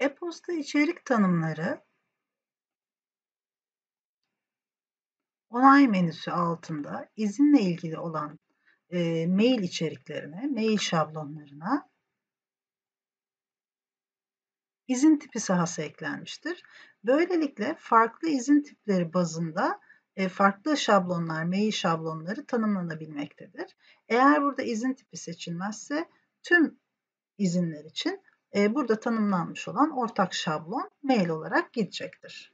E-posta içerik tanımları onay menüsü altında izinle ilgili olan e, mail içeriklerine, mail şablonlarına izin tipi sahası eklenmiştir. Böylelikle farklı izin tipleri bazında e, farklı şablonlar, mail şablonları tanımlanabilmektedir. Eğer burada izin tipi seçilmezse tüm izinler için burada tanımlanmış olan ortak şablon mail olarak gidecektir.